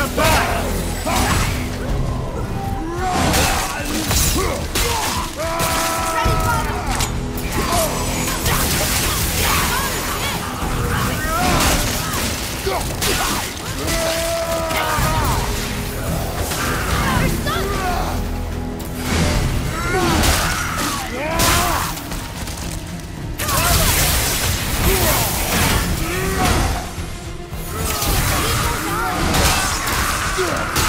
your back! Yeah.